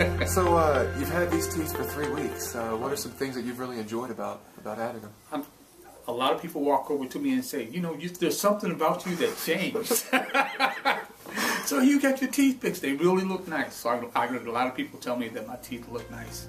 so uh, you've had these teeth for three weeks. Uh, what are some things that you've really enjoyed about about adding them? I'm, a lot of people walk over to me and say, you know, you, there's something about you that changed. so you got your teeth fixed. They really look nice. So I, I, a lot of people tell me that my teeth look nice.